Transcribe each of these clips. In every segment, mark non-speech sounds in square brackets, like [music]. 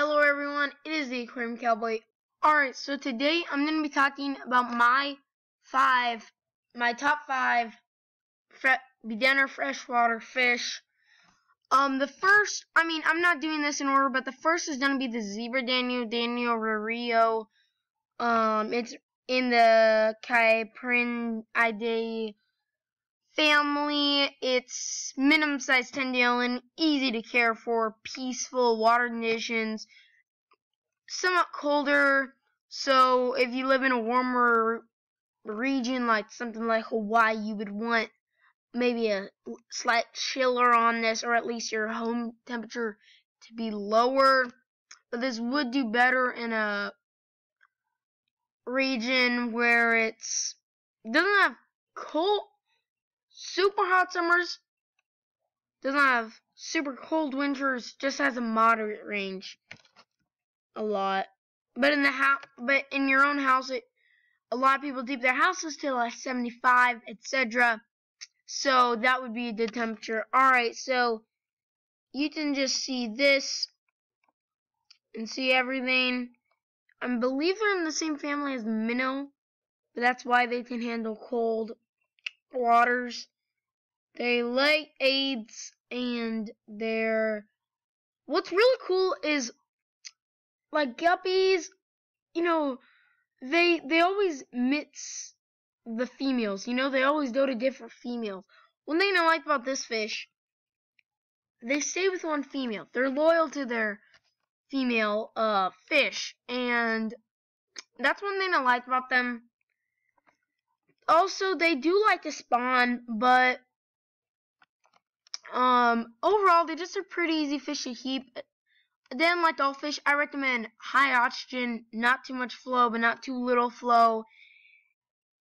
Hello everyone, it is the Aquarium Cowboy. Alright, so today I'm going to be talking about my five, my top five fre beginner freshwater fish. Um, the first, I mean, I'm not doing this in order, but the first is going to be the Zebra Danio, Danio rerio. Um, it's in the Cyprinidae family. It's minimum size tendion, easy to care for, peaceful water conditions, somewhat colder. So if you live in a warmer region like something like Hawaii, you would want maybe a slight chiller on this or at least your home temperature to be lower. But this would do better in a region where it's doesn't have cold super hot summers, doesn't have super cold winters, just has a moderate range. A lot. But in the house, but in your own house, it, a lot of people deep their houses to like 75, etc. So that would be the temperature. Alright, so you can just see this and see everything. I believe they're in the same family as minnow, but that's why they can handle cold waters. They lay eggs and they're what's really cool is like guppies, you know, they they always mix the females, you know, they always go to different females. One thing I like about this fish, they stay with one female. They're loyal to their female uh fish and that's one thing I like about them. Also, they do like to spawn, but um, overall, they're just a pretty easy fish to keep. Then, like all fish, I recommend high oxygen, not too much flow, but not too little flow.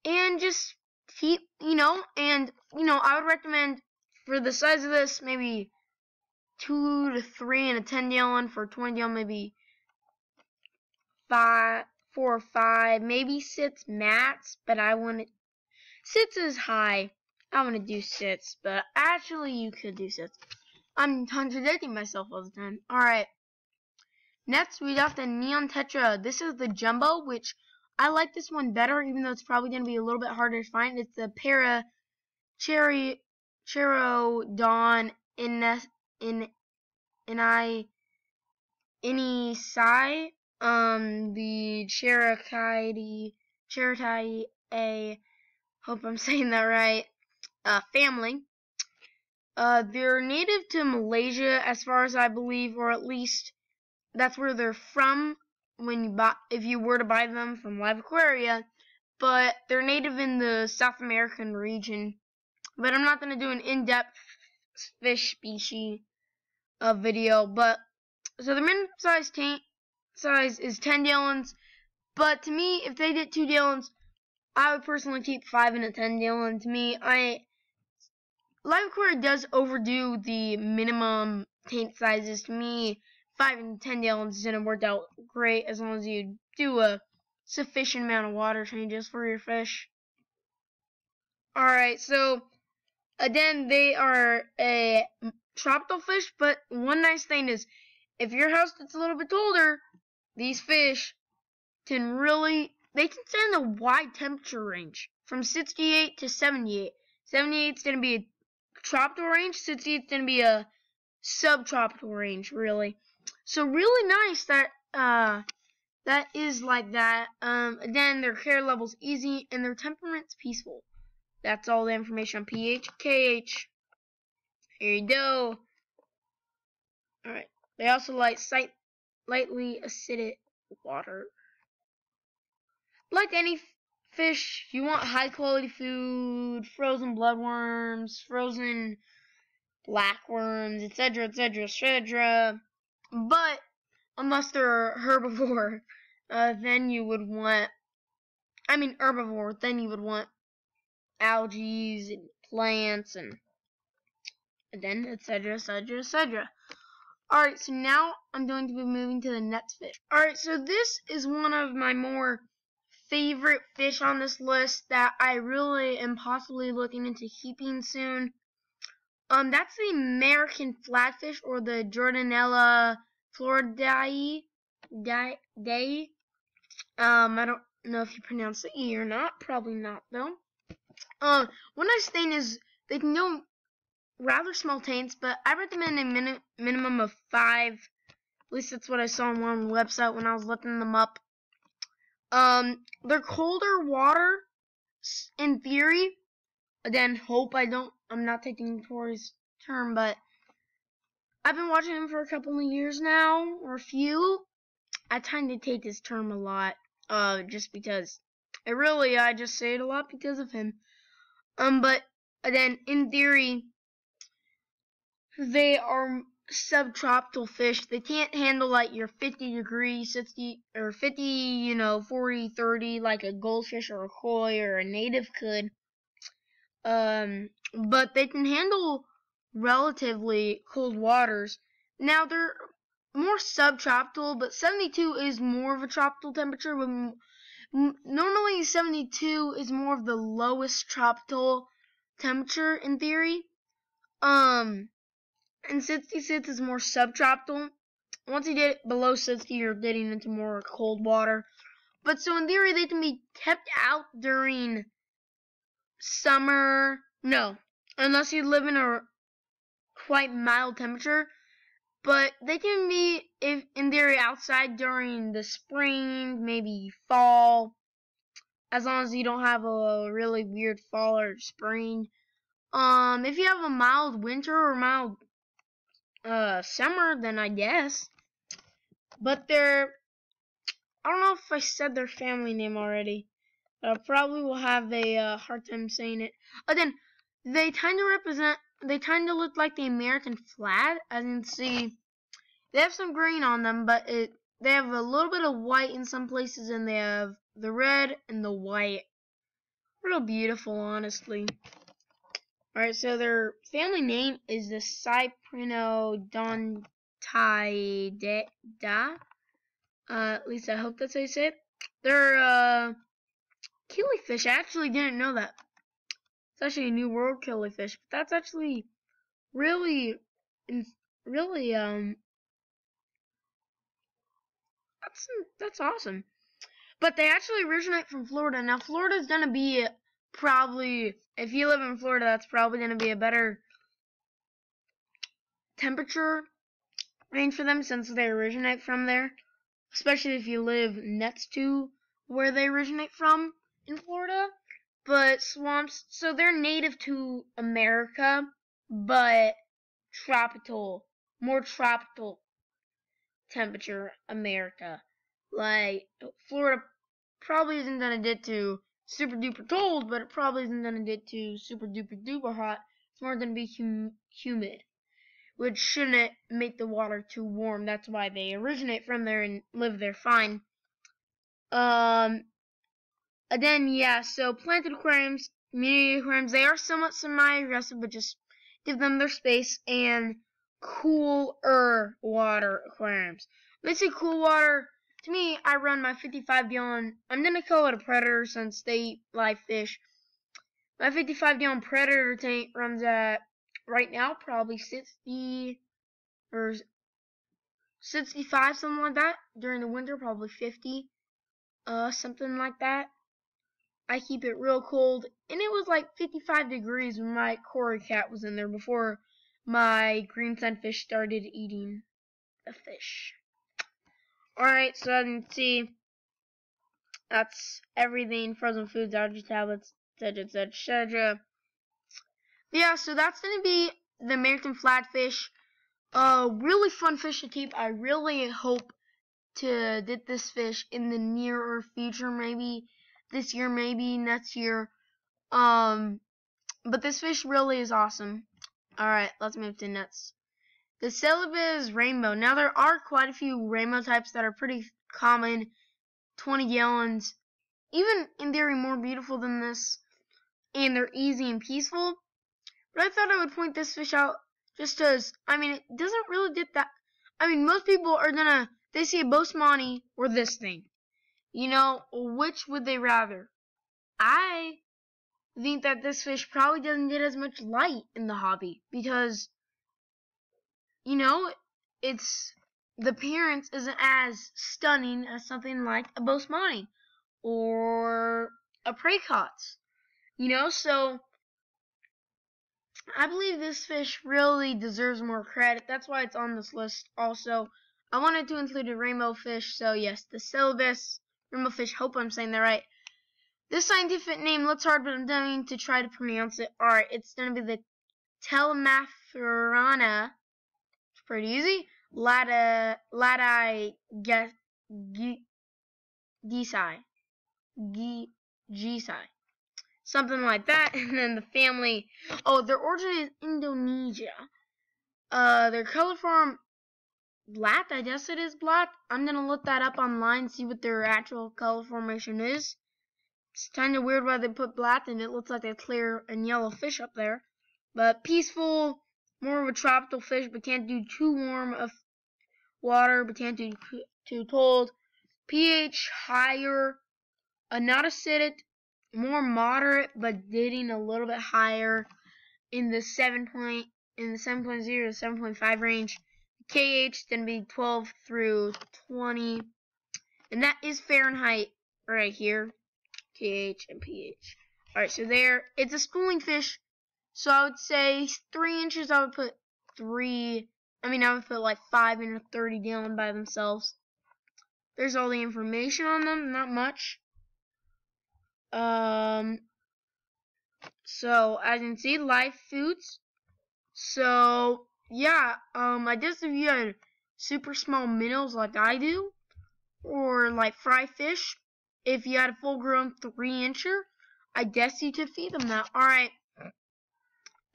And just keep, you know, and, you know, I would recommend for the size of this, maybe two to three and a 10 gallon for 20 gallon, maybe five, four or five, maybe six mats, but I wouldn't, six is high. I'm gonna do sits, but actually you could do sits. I'm contradicting myself all the time. Alright. Next, we got the Neon Tetra. This is the Jumbo, which I like this one better, even though it's probably going to be a little bit harder to find. It's the Para Cherry Chero Dawn in in in I any Sai um the Cherokee Cherokee a hope I'm [laughs] saying that right uh, family. Uh, they're native to Malaysia, as far as I believe, or at least that's where they're from. When you buy, if you were to buy them from Live Aquaria, but they're native in the South American region. But I'm not going to do an in-depth fish species uh, video. But so the minimum size tank size is 10 gallons. But to me, if they did two gallons, I would personally keep five and a 10 gallon. To me, I Live Aquaria does overdo the minimum tank sizes. To me, 5 and 10 gallons didn't work out great as long as you do a sufficient amount of water changes for your fish. Alright, so again, they are a tropical fish, but one nice thing is if your house gets a little bit older, these fish can really, they can stand a wide temperature range from 68 to 78. 78 is going to be a tropical range. 68 is going to be a subtropical range, really. So really nice that uh, that is like that. Um, again, their care level's easy and their temperament's peaceful. That's all the information on pH, KH. Here you go. Alright. They also like sight, lightly acidic water. Like any fish, you want high quality food, frozen bloodworms, frozen blackworms, etc., etc., etc. But unless they're herbivore, [laughs] uh, then you would want, I mean herbivore, then you would want algae and plants and, and then etc., etc., etc. Alright, so now I'm going to be moving to the next fish. Alright, so this is one of my more favorite fish on this list that I really am possibly looking into keeping soon. Um, that's the American flagfish or the Jordanella floridae. Day. Um, I don't know if you pronounce the E or not. Probably not, though. Um, one nice thing is they can go rather small tanks, but I recommend a min minimum of five. At least that's what I saw on one website when I was looking them up. Um, they're colder water, in theory. Again, hope I don't, I'm not taking Tori's term, but I've been watching him for a couple of years now, or a few. I tend to take his term a lot, uh, just because. It really, I just say it a lot because of him. Um, but then in theory, they are subtropical fish. They can't handle like your 50 degree, 60 or 50, you know, 40, 30 like a goldfish or a koi or a native could. Um, but they can handle relatively cold waters. Now they're more subtropical, but 72 is more of a tropical temperature. When normally 72 is more of the lowest tropical temperature in theory. Um, and 66 is more subtropical. Once you get below 60, you're getting into more cold water. But so in theory, they can be kept out during summer. No, unless you live in a quite mild temperature. But they can be, if in theory, outside during the spring, maybe fall, as long as you don't have a really weird fall or spring. Um, if you have a mild winter or mild uh summer, then I guess. But they're, I don't know if I said their family name already. I probably will have a uh, hard time saying it. Again, they tend to represent they kind of look like the American flag. As you can see, they have some green on them, but it they have a little bit of white in some places, and they have the red and the white. Real beautiful, honestly. Alright, so their family name is the Cyprinodontidae. Uh, at least I hope that's how you say it. They're, uh, killifish. I actually didn't know that. It's actually a New World killifish, but that's actually really, really, um, that's, that's awesome. But they actually originate from Florida. Now, Florida's gonna be probably, if you live in Florida, that's probably gonna be a better temperature range for them since they originate from there. Especially if you live next to where they originate from in Florida but swamps, so they're native to America, but tropical, more tropical temperature America. Like, Florida probably isn't gonna get to super duper cold, but it probably isn't gonna get to super duper duper hot. It's more gonna be hum humid, which shouldn't make the water too warm. That's why they originate from there and live there fine. Um, and then, yeah, so planted aquariums, community aquariums, they are somewhat semi-aggressive, but just give them their space, and cooler water aquariums. They say cool water, to me, I run my 55 gallon, I'm going to call it a predator since they eat live fish. My 55 gallon predator tank runs at, right now, probably 60 or 65, something like that. During the winter, probably 50, uh, something like that. I keep it real cold. And it was like 55 degrees when my cory cat was in there before my green sunfish started eating the fish. Alright, so as you can see, that's everything. Frozen foods, algae tablets, etc, etc, etc. Yeah, so that's going to be the American flagfish. A uh, really fun fish to keep. I really hope to get this fish in the nearer future, maybe this year, maybe next year. Um, but this fish really is awesome. Alright, let's move to nuts. The Celebes Rainbow. Now, there are quite a few rainbow types that are pretty common. 20 gallons. Even, in theory, more beautiful than this. And they're easy and peaceful. But I thought I would point this fish out just because, I mean, it doesn't really get that. I mean, most people are gonna, they see a Boesemani or this thing. You know, which would they rather? I think that this fish probably doesn't get as much light in the hobby because, you know, it's the appearance isn't as stunning as something like a Boesemani or a Praecox. You know, so I believe this fish really deserves more credit. That's why it's on this list also. I wanted to include a rainbow fish, so yes, the Celebes, rainbow fish, hope I'm saying that right. This scientific name looks hard, but I'm going to try to pronounce it. Alright, it's going to be the Telemaphorana. Pretty easy. Lada, Ladi Gisai. Gisai. Something like that. [laughs] And then the family. Oh, their origin is Indonesia. Uh, their color form black. I guess it is black. I'm gonna look that up online, see what their actual color formation is. It's kind of weird why they put black and it looks like a clear and yellow fish up there. But peaceful, more of a tropical fish, but can't do too warm of water, but can't do too cold. pH higher, uh, not acidic, more moderate, but getting a little bit higher in the 7 point in the 7.0 to 7.5 range. KH to be 12 through 20. And that is Fahrenheit right here. KH and pH. Alright, so there, it's a schooling fish. So I would say three inches, I would put three, I mean, I would put like five in a 30 gallon by themselves. There's all the information on them, not much. Um, so as you can see, live foods. So yeah, um, I guess if you had super small minnows like I do, or like fry fish, if you had a full grown three incher, I guess you could feed them that. Alright.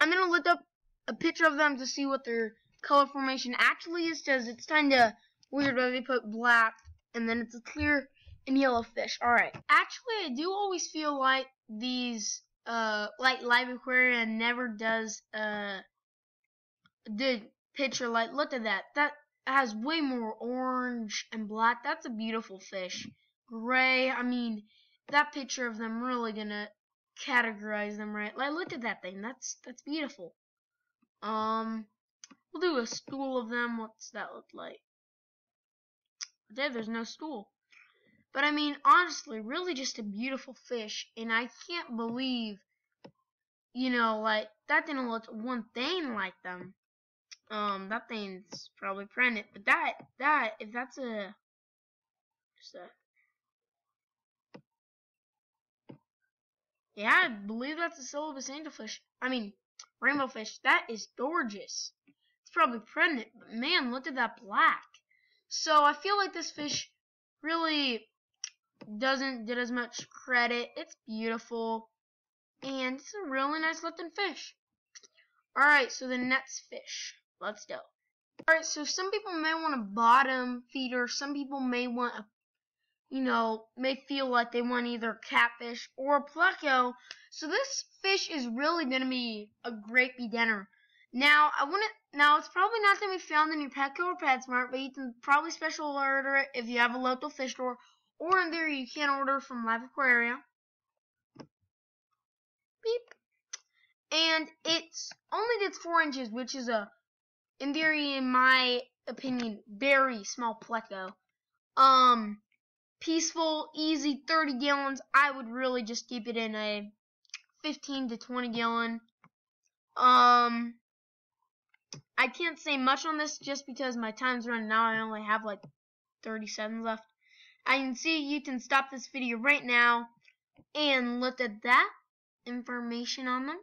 I'm gonna look up a picture of them to see what their color formation actually is, because it's kinda weird when they put black and then it's a clear and yellow fish. Alright. Actually I do always feel like these uh like Live Aquaria never does uh the picture like look at that. That has way more orange and black. That's a beautiful fish gray. I mean, that picture of them really gonna categorize them right. Like, look at that thing. That's that's beautiful. Um, we'll do a stool of them. What's that look like? There, there's no stool. But I mean, honestly, really just a beautiful fish, and I can't believe, you know, like that didn't look one thing like them. Um, that thing's probably pregnant, but that that if that's a just a Yeah, I believe that's a Celebes angelfish. I mean, rainbow fish. That is gorgeous. It's probably pregnant, but man, look at that black. So I feel like this fish really doesn't get as much credit. It's beautiful. And it's a really nice looking fish. Alright, so the next fish. Let's go. Alright, so some people may want a bottom feeder. Some people may want a you know, may feel like they want either catfish or pleco. So this fish is really going to be a great beginner. Now, I want to, now it's probably not going to be found in your Petco or PetSmart, but you can probably special order it if you have a local fish store, or in there you can order from Live Aquaria. Beep. And it's only gets four inches, which is a, in theory, in my opinion, very small pleco. Um, peaceful, easy 30 gallons, I would really just keep it in a 15 to 20 gallon. Um, I can't say much on this just because my time's running out. I only have like 30 seconds left. I can see you can stop this video right now and look at that information on them.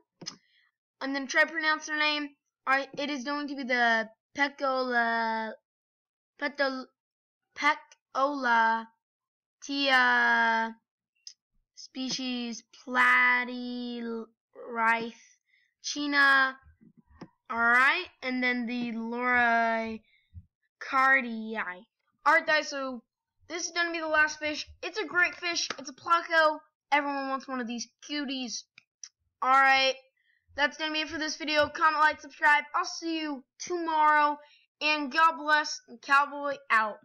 I'm going to try to pronounce their name. Alright, it is going to be the Pecola, Petol, Pecola Tia species Platyrife China. Alright, and then the Laura Cardii. Alright guys, so this is gonna be the last fish. It's a great fish. It's a pleco. Everyone wants one of these cuties. Alright, that's gonna be it for this video. Comment, like, subscribe. I'll see you tomorrow. And God bless. Cowboy out.